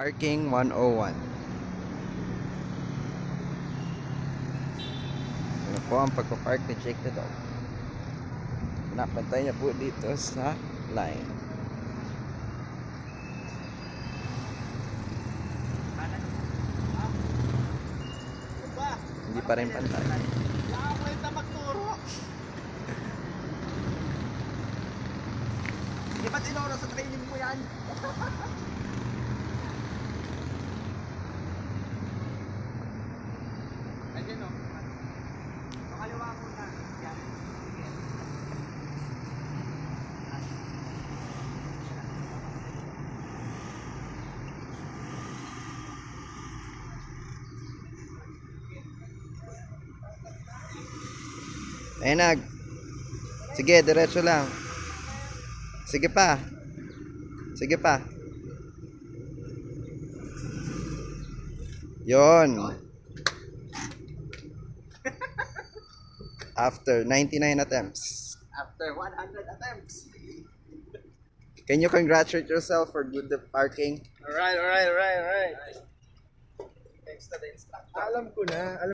Parking 101. Ano po ang pagpapark ni Jake the Dog. Napantay niya po dito sa line. Hindi pa rin pantay. Di ba tinuro sa training mo yan? Ayan o. Pakaliwa mo na. Yan. Sige. Ayun nag. Sige, diretso lang. Sige pa. Sige pa. Yon. After 99 attempts. After 100 attempts. Can you congratulate yourself for good parking? Alright, alright, alright, alright. Thanks to the instructor. Alam ko na. Alam